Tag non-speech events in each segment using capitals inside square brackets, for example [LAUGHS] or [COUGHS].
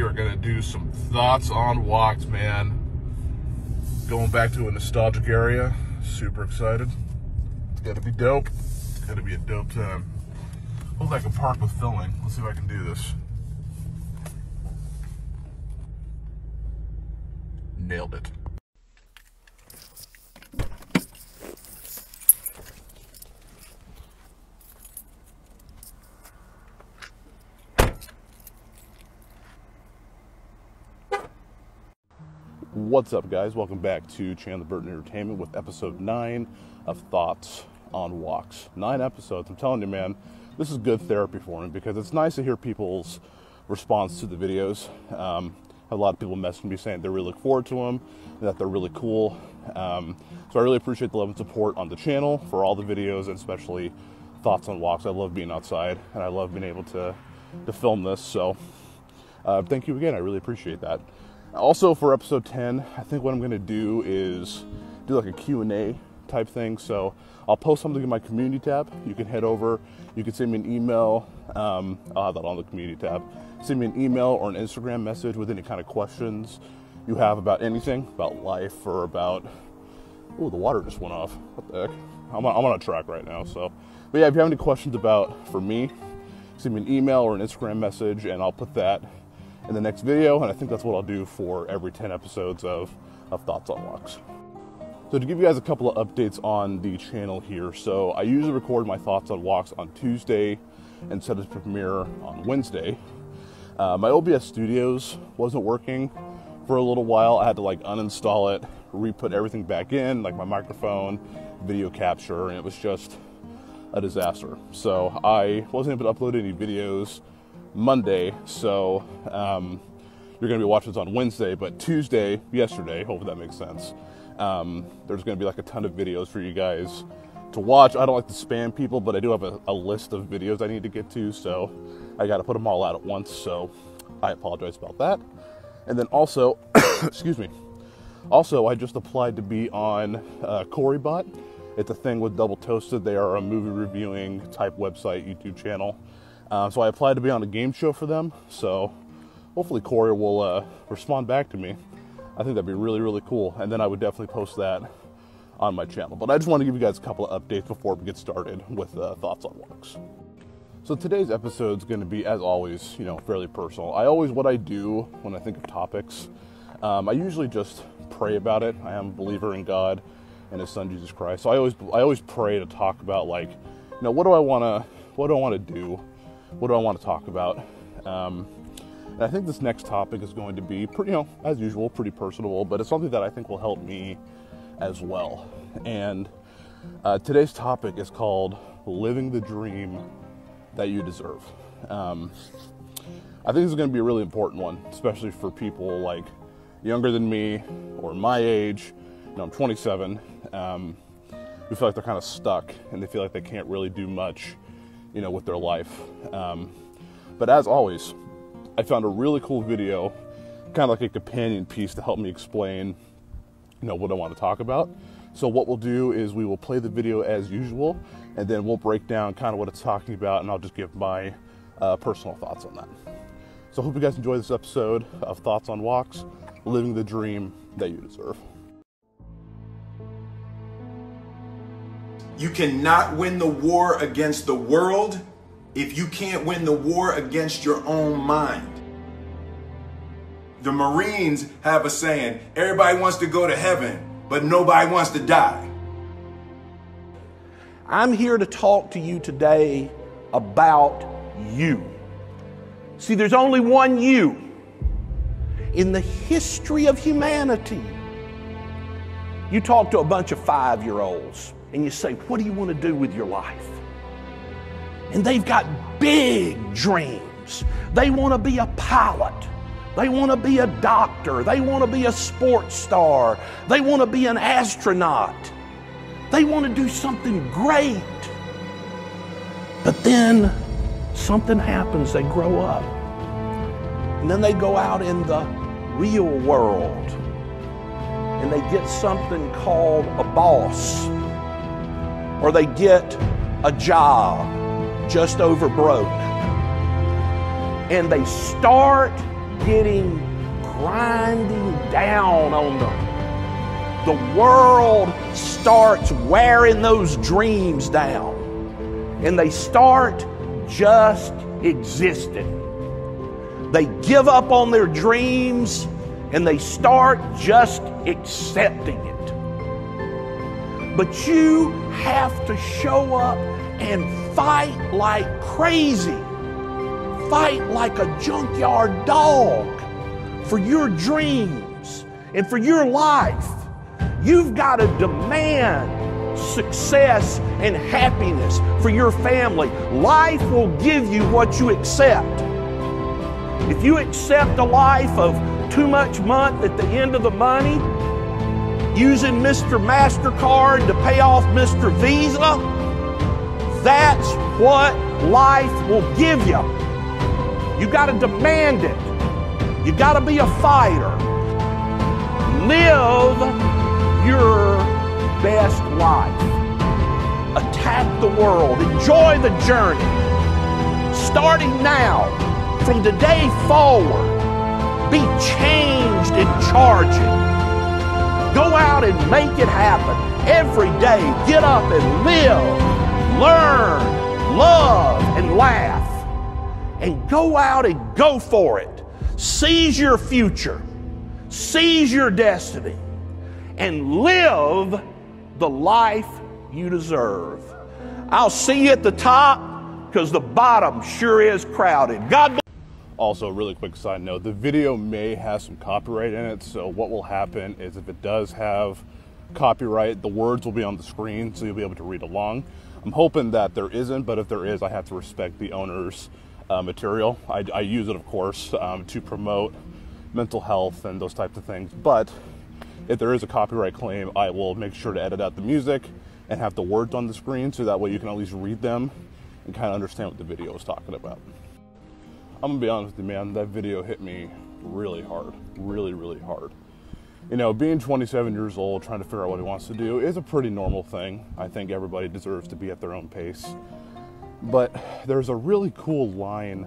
we are gonna do some thoughts on walks, man. Going back to a nostalgic area. Super excited. It's gonna be dope. It's gonna be a dope time. Hopefully I can park with filming. Let's see if I can do this. Nailed it. What's up, guys? Welcome back to Chandler Burton Entertainment with episode 9 of Thoughts on Walks. Nine episodes. I'm telling you, man, this is good therapy for me because it's nice to hear people's response to the videos. Um, a lot of people messaging me saying they really look forward to them, that they're really cool. Um, so I really appreciate the love and support on the channel for all the videos, and especially thoughts on walks. I love being outside, and I love being able to to film this. So uh, thank you again. I really appreciate that. Also for episode 10, I think what I'm going to do is do like a Q&A type thing. So I'll post something in my community tab. You can head over, you can send me an email. Um, I'll have that on the community tab. Send me an email or an Instagram message with any kind of questions you have about anything, about life or about. Oh, the water just went off. What the heck? I'm on, I'm on a track right now. So, but yeah, if you have any questions about for me, send me an email or an Instagram message, and I'll put that in the next video. And I think that's what I'll do for every 10 episodes of, of Thoughts on Walks. So to give you guys a couple of updates on the channel here, so I usually record my thoughts on walks on Tuesday and set it to premiere on Wednesday. Uh, my OBS Studios wasn't working for a little while. I had to like uninstall it, re-put everything back in, like my microphone, video capture, and it was just a disaster. So I wasn't able to upload any videos Monday. So um, you're going to be watching this on Wednesday, but Tuesday, yesterday, hopefully that makes sense. Um, there's going to be like a ton of videos for you guys to watch. I don't like to spam people, but I do have a, a list of videos I need to get to, so I got to put them all out at once. So I apologize about that. And then also, [COUGHS] excuse me. Also, I just applied to be on uh, Corybot. It's a thing with Double Toasted. They are a movie reviewing type website, YouTube channel. Uh, so I applied to be on a game show for them. So hopefully Corey will uh, respond back to me. I think that'd be really, really cool. And then I would definitely post that on my channel. But I just want to give you guys a couple of updates before we get started with uh, thoughts on walks. So today's episode is going to be, as always, you know, fairly personal. I always what I do when I think of topics. Um, I usually just pray about it. I am a believer in God and His Son Jesus Christ. So I always I always pray to talk about like, you know, what do I want to what do I want to do? What do I want to talk about? Um, and I think this next topic is going to be, pretty, you know, as usual, pretty personable, but it's something that I think will help me as well. And uh, today's topic is called "Living the Dream That You Deserve." Um, I think this is going to be a really important one, especially for people like younger than me or my age. You know, I'm 27. Um, who feel like they're kind of stuck and they feel like they can't really do much, you know, with their life. Um, but as always, I found a really cool video, kind of like a companion piece to help me explain, you know, what I want to talk about. So what we'll do is we will play the video as usual, and then we'll break down kind of what it's talking about, and I'll just give my uh, personal thoughts on that. So I hope you guys enjoy this episode of Thoughts on Walks, living the dream that you deserve. You cannot win the war against the world if you can't win the war against your own mind. The Marines have a saying everybody wants to go to heaven, but nobody wants to die. I'm here to talk to you today about you. See, there's only one you in the history of humanity. You talk to a bunch of five year olds and you say, What do you want to do with your life? And they've got big dreams. They want to be a pilot. They want to be a doctor. They want to be a sports star. They want to be an astronaut. They want to do something great. But then something happens. They grow up. And then they go out in the real world and they get something called a boss or they get a job just over broke. And they start getting grinding down on them. The world starts wearing those dreams down and they start just existing. They give up on their dreams and they start just accepting it. But you have to show up and fight like crazy. Fight like a junkyard dog for your dreams and for your life. You've got to demand success and happiness for your family. Life will give you what you accept. If you accept a life of too much month at the end of the money, using Mr. MasterCard to pay off Mr. Visa, that's what life will give you. You got to demand it. You got to be a fighter. Live your best life. Attack the world. Enjoy the journey. Starting now, from today forward, be changed and charging. Go out and make it happen. Every day, get up and live, learn, love, and laugh. And go out and go for it. Seize your future, seize your destiny, and live the life you deserve. I'll see you at the top because the bottom sure is crowded. God bless. Also, really quick side note the video may have some copyright in it, so what will happen is if it does have copyright, the words will be on the screen so you'll be able to read along. I'm hoping that there isn't, but if there is, I have to respect the owner's uh, material. I, I, use it, of course, um, to promote mental health and those types of things. But if there is a copyright claim, I will make sure to edit out the music and have the words on the screen so that way you can at least read them and kind of understand what the video is talking about. I'm gonna be honest with you, man, that video hit me really hard. Really, really hard. You know, being 27 years old, trying to figure out what he wants to do is a pretty normal thing. I think everybody deserves to be at their own pace. But there's a really cool line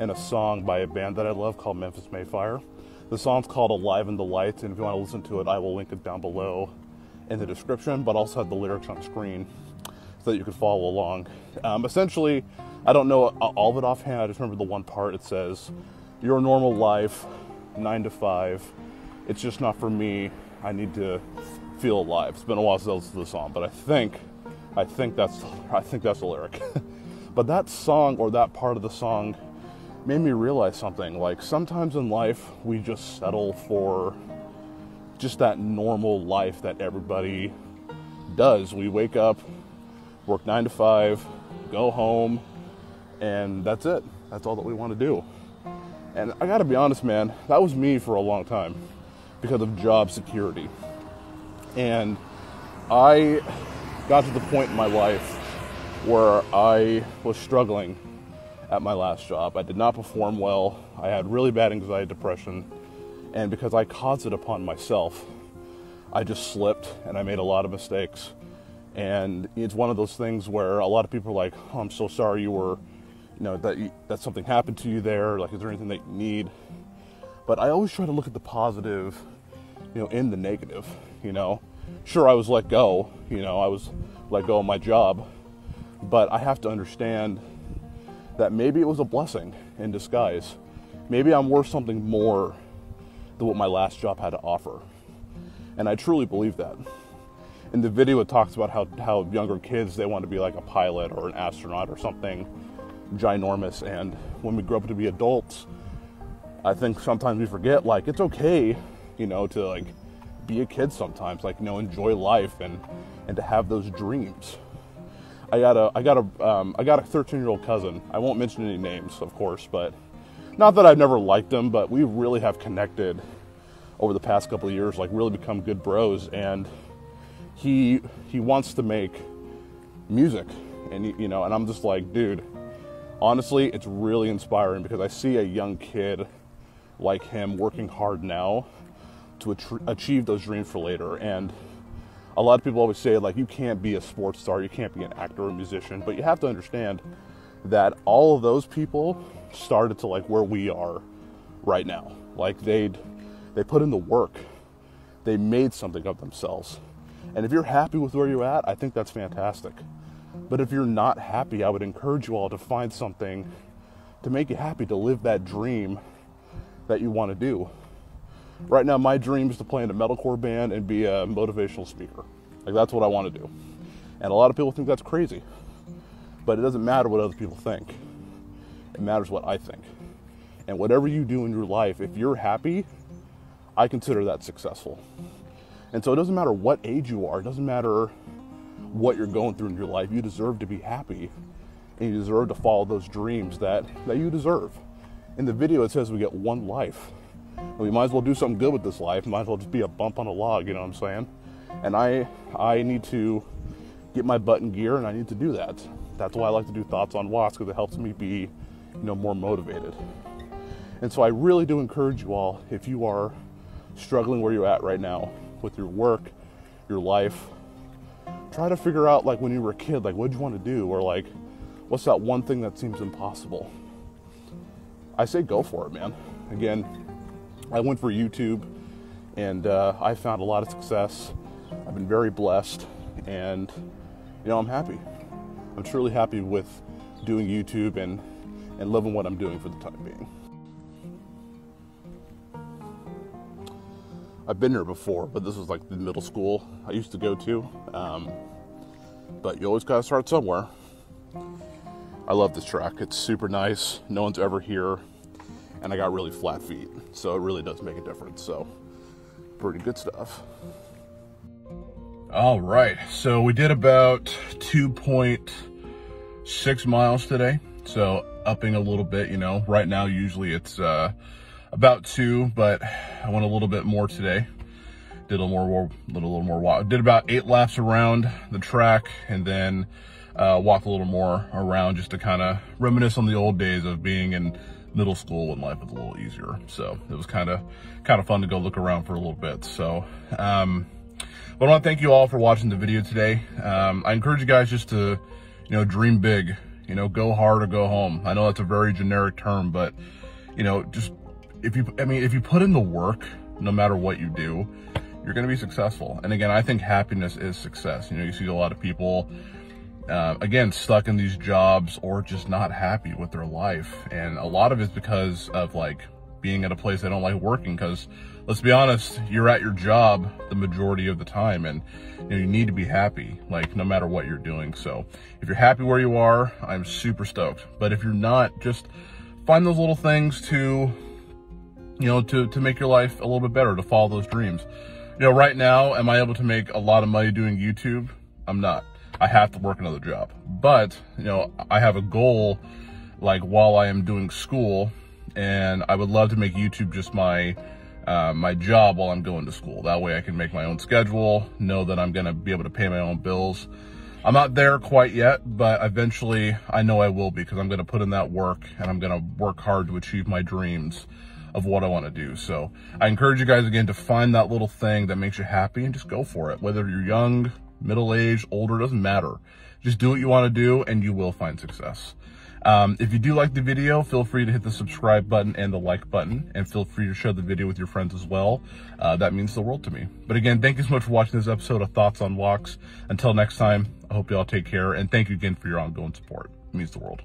in a song by a band that I love called Memphis May Fire. The song's called Alive in the Light, and if you want to listen to it, I will link it down below in the description, but also have the lyrics on screen so that you can follow along. Um, essentially, I don't know uh, all of it offhand, I just remember the one part it says, Your normal life, nine to five, it's just not for me. I need to feel alive. It's been a while since I listened to the song, but I think I think that's I think that's the lyric. [LAUGHS] but that song or that part of the song made me realize something. Like sometimes in life we just settle for just that normal life that everybody does. We wake up, work 9 to 5, go home, and that's it. That's all that we want to do. And I got to be honest, man, that was me for a long time because of job security. And I got to the point in my life where I was struggling at my last job. I did not perform well. I had really bad anxiety, depression, and because I caused it upon myself, I just slipped and I made a lot of mistakes. And it's one of those things where a lot of people are like, oh, "I'm so sorry you were, you know, that you, that something happened to you there. Like, is there anything that you need?" But I always try to look at the positive, you know, in the negative. You know, sure I was let go, you know, I was let go of my job, but I have to understand that maybe it was a blessing in disguise. Maybe I'm worth something more than what my last job had to offer. And I truly believe that. In the video, it talks about how, how younger kids, they want to be like a pilot or an astronaut or something ginormous. And when we grow up to be adults, I think sometimes we forget, like, it's okay, you know, to like be a kid sometimes, like you know, enjoy life and and to have those dreams. I got a I got a um, I got a 13 year old cousin. I won't mention any names, of course, but not that I've never liked him, but we really have connected over the past couple of years, like really become good bros. And he he wants to make music, and you know, and I'm just like, dude. Honestly, it's really inspiring because I see a young kid like him working hard now to achieve those dreams for later. And a lot of people always say, like, you can't be a sports star, you can't be an actor or musician, but you have to understand that all of those people started to like where we are right now. Like they they put in the work. They made something of themselves. And if you're happy with where you're at, I think that's fantastic. But if you're not happy, I would encourage you all to find something to make you happy, to live that dream that you want to do. Right now, my dream is to play in a metalcore band and be a motivational speaker. Like, that's what I want to do. And a lot of people think that's crazy. But it doesn't matter what other people think, it matters what I think. And whatever you do in your life, if you're happy, I consider that successful. And so it doesn't matter what age you are, it doesn't matter what you're going through in your life, you deserve to be happy and you deserve to follow those dreams that, that you deserve. In the video, it says we get one life. And we might as well do something good with this life. Might as well just be a bump on a log, you know what I'm saying? And I, I need to get my butt in gear, and I need to do that. That's why I like to do thoughts on walks because it helps me be, you know, more motivated. And so I really do encourage you all, if you are struggling where you're at right now with your work, your life, try to figure out like when you were a kid, like what did you want to do, or like what's that one thing that seems impossible. I say go for it, man. Again, I went for YouTube, and uh, I found a lot of success. I've been very blessed, and you know I'm happy. I'm truly happy with doing YouTube and and loving what I'm doing for the time being. I've been here before, but this was like the middle school I used to go to. Um, but you always gotta start somewhere. I love this track. It's super nice. No one's ever here, and I got really flat feet, so it really does make a difference. So, pretty good stuff. All right, so we did about 2.6 miles today. So upping a little bit, you know. Right now, usually it's uh, about two, but I went a little bit more today. Did a little more, little, little more walk. Did about eight laps around the track, and then uh, walked a little more around just to kind of reminisce on the old days of being in middle school when life was a little easier. So it was kind of kind of fun to go look around for a little bit. So, um, but I want to thank you all for watching the video today. Um, I encourage you guys just to, you know, dream big. You know, go hard or go home. I know that's a very generic term, but you know, just if you, I mean, if you put in the work, no matter what you do, you're going to be successful. And again, I think happiness is success. You know, you see a lot of people, uh, again, stuck in these jobs or just not happy with their life. And a lot of it's because of like being at a place they don't like working. Because let's be honest, you're at your job the majority of the time and you, know, you need to be happy, like no matter what you're doing. So if you're happy where you are, I'm super stoked. But if you're not, just find those little things to you know, to, to make your life a little bit better, to follow those dreams. You know, right now, am I able to make a lot of money doing YouTube? I'm not. I have to work another job. But, you know, I have a goal, like, while I am doing school, and I would love to make YouTube just my, uh, my job while I'm going to school. That way I can make my own schedule, know that I'm to be able to pay my own bills. I'm not there quite yet, but eventually I know I will be because I'm to put in that work and I'm to work hard to achieve my dreams of what I want to do. So I encourage you guys again to find that little thing that makes you happy and just go for it. Whether you're young, middle-aged, older, doesn't matter. Just do what you want to do and you will find success. Um, if you do like the video, feel free to hit the subscribe button and the like button, and feel free to share the video with your friends as well. Uh, that means the world to me. But again, thank you so much for watching this episode of Thoughts on Walks. Until next time, I hope you all take care, and thank you again for your ongoing support. It means the world.